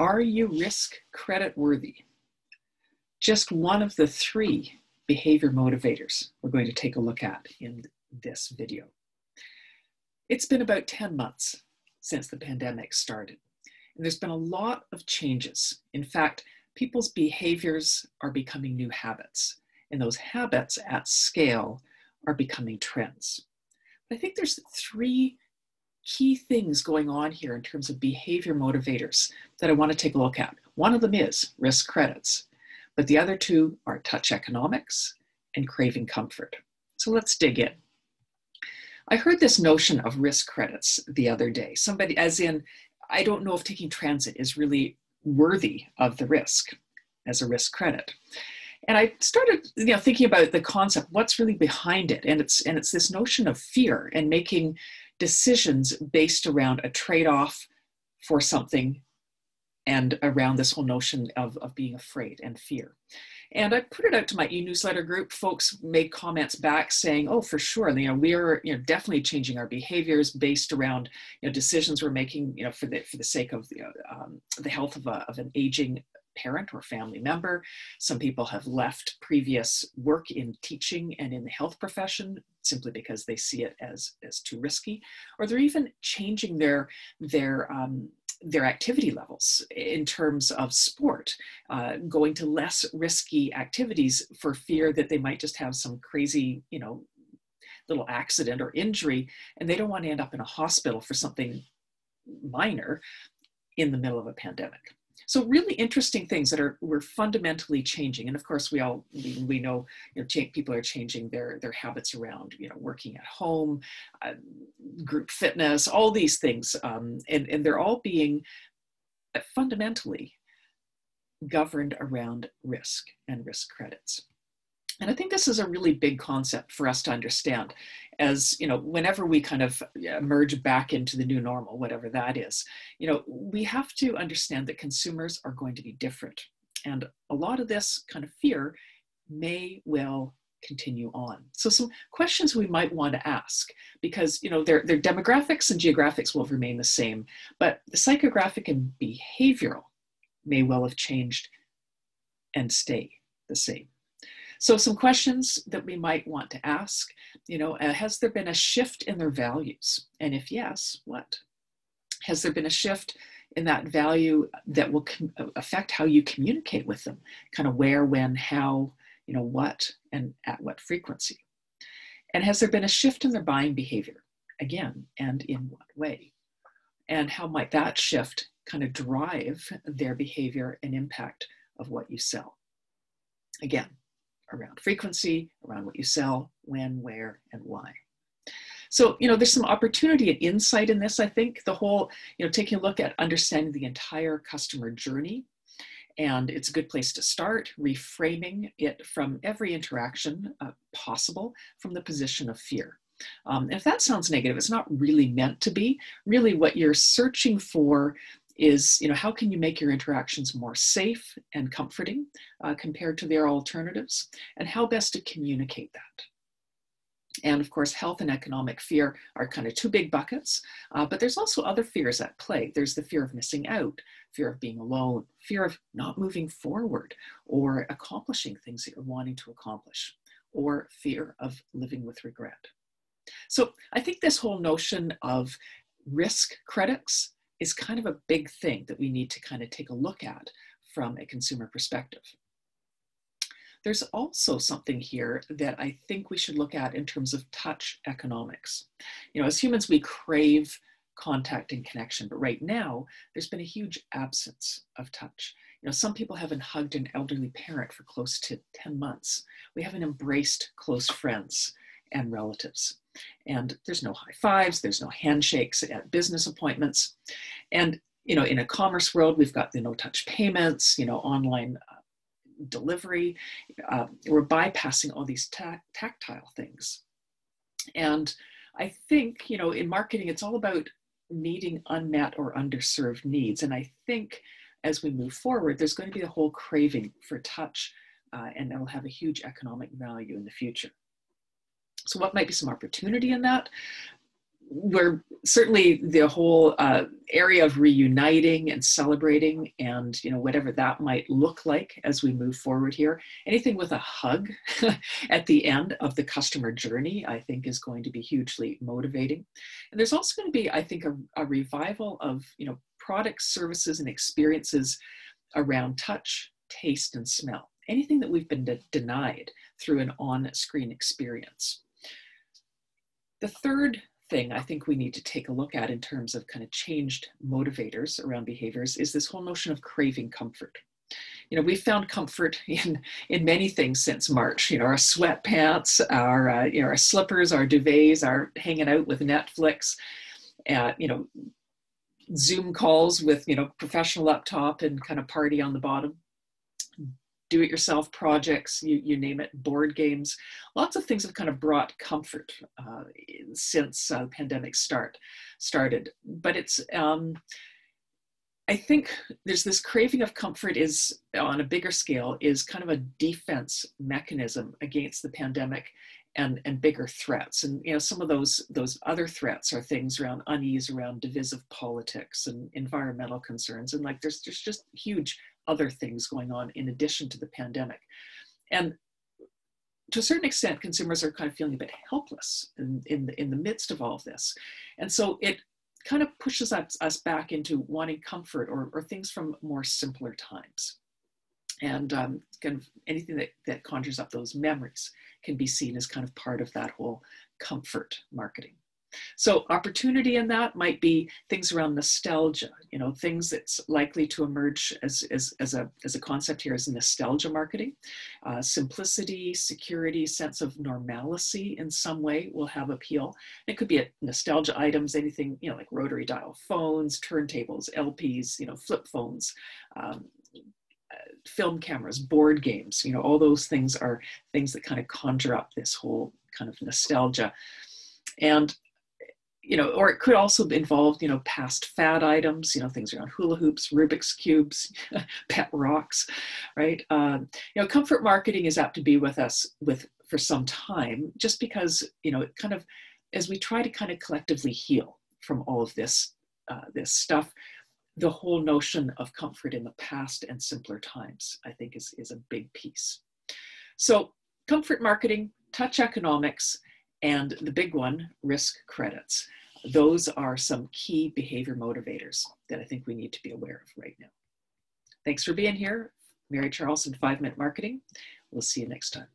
Are you risk credit worthy? Just one of the three behavior motivators we're going to take a look at in this video. It's been about 10 months since the pandemic started, and there's been a lot of changes. In fact, people's behaviors are becoming new habits, and those habits at scale are becoming trends. I think there's three key things going on here in terms of behavior motivators that I want to take a look at. One of them is risk credits, but the other two are touch economics and craving comfort. So let's dig in. I heard this notion of risk credits the other day. Somebody, as in, I don't know if taking transit is really worthy of the risk as a risk credit. And I started, you know, thinking about the concept. What's really behind it? And it's and it's this notion of fear and making decisions based around a trade-off for something, and around this whole notion of of being afraid and fear. And I put it out to my e-newsletter group. Folks made comments back saying, "Oh, for sure, you know, we're you know definitely changing our behaviors based around you know decisions we're making, you know, for the for the sake of the um, the health of a, of an aging parent or family member. Some people have left previous work in teaching and in the health profession simply because they see it as, as too risky, or they're even changing their, their um, their activity levels in terms of sport, uh, going to less risky activities for fear that they might just have some crazy, you know, little accident or injury, and they don't want to end up in a hospital for something minor in the middle of a pandemic. So really interesting things that are we're fundamentally changing, and of course we all we, we know you know people are changing their their habits around you know working at home, uh, group fitness, all these things, um, and and they're all being uh, fundamentally governed around risk and risk credits. And I think this is a really big concept for us to understand as, you know, whenever we kind of merge back into the new normal, whatever that is, you know, we have to understand that consumers are going to be different. And a lot of this kind of fear may well continue on. So some questions we might want to ask because you know their, their demographics and geographics will remain the same, but the psychographic and behavioral may well have changed and stay the same. So some questions that we might want to ask, you know, uh, has there been a shift in their values? And if yes, what? Has there been a shift in that value that will com- uh, affect how you communicate with them? Kind of where, when, how, you know, what, and at what frequency? And has there been a shift in their buying behavior? Again, and in what way? And how might that shift kind of drive their behavior and impact of what you sell? Again, around frequency, around what you sell, when, where, and why. So, you know, there's some opportunity and insight in this. I think the whole, you know, taking a look at understanding the entire customer journey. And it's a good place to start, reframing it from every interaction uh, possible from the position of fear. Um, if that sounds negative, it's not really meant to be. Really, what you're searching for is you know how can you make your interactions more safe and comforting uh, compared to their alternatives and how best to communicate that? And of course health and economic fear are kind of two big buckets uh, but there's also other fears at play. There's the fear of missing out fear of being alone fear of not moving forward or accomplishing things that you're wanting to accomplish or fear of living with regret. So i think this whole notion of risk credits is kind of a big thing that we need to kind of take a look at from a consumer perspective. There's also something here that I think we should look at in terms of touch economics. You know, as humans, we crave contact and connection, but right now, there's been a huge absence of touch. You know, some people haven't hugged an elderly parent for close to 10 months. We haven't embraced close friends and relatives. And there's no high fives, there's no handshakes at business appointments. And, you know, in a commerce world, we've got the no touch payments, you know, online uh, delivery. Uh, we're bypassing all these ta- tactile things. And I think, you know, in marketing, it's all about meeting unmet or underserved needs. And I think as we move forward, there's going to be a whole craving for touch, uh, and that'll have a huge economic value in the future. So, what might be some opportunity in that? we're certainly the whole uh, area of reuniting and celebrating and you know whatever that might look like as we move forward here. Anything with a hug at the end of the customer journey i think is going to be hugely motivating. And there's also going to be i think a, a revival of you know products services and experiences around touch taste and smell. Anything that we've been de- denied through an on-screen experience the third thing I think we need to take a look at in terms of kind of changed motivators around behaviors is this whole notion of craving comfort. You know, we've found comfort in in many things since March. You know, our sweatpants, our uh, you know, our slippers, our duvets, our hanging out with Netflix, uh, you know, Zoom calls with you know professional laptop and kind of party on the bottom do it yourself projects, you, you name it, board games. Lots of things have kind of brought comfort uh, since uh, pandemic start started. But it's, um, I think there's this craving of comfort is on a bigger scale is kind of a defense mechanism against the pandemic and and bigger threats and you know some of those those other threats are things around unease around divisive politics and environmental concerns and like there's there's just huge other things going on in addition to the pandemic. And to a certain extent consumers are kind of feeling a bit helpless in in the, in the midst of all of this. And so it kind of pushes us, us back into wanting comfort or, or things from more simpler times. And um, kind of anything that, that conjures up those memories can be seen as kind of part of that whole comfort marketing. So opportunity in that might be things around nostalgia, you know, things that's likely to emerge as, as, as, a, as a concept here is nostalgia marketing. Uh, simplicity, security, sense of normalcy in some way will have appeal. It could be nostalgia items, anything, you know, like rotary dial phones, turntables, LPs, you know, flip phones, um, film cameras, board games, you know, all those things are things that kind of conjure up this whole kind of nostalgia. And you know, or it could also involve, you know, past fad items, you know, things around hula hoops, Rubik's cubes, pet rocks, right? Um, you know, comfort marketing is apt to be with us with for some time, just because, you know, it kind of, as we try to kind of collectively heal from all of this, uh, this stuff, the whole notion of comfort in the past and simpler times, I think, is, is a big piece. So, comfort marketing, touch economics, and the big one, risk credits. Those are some key behavior motivators that I think we need to be aware of right now. Thanks for being here. Mary Charleson, 5 Minute Marketing. We'll see you next time.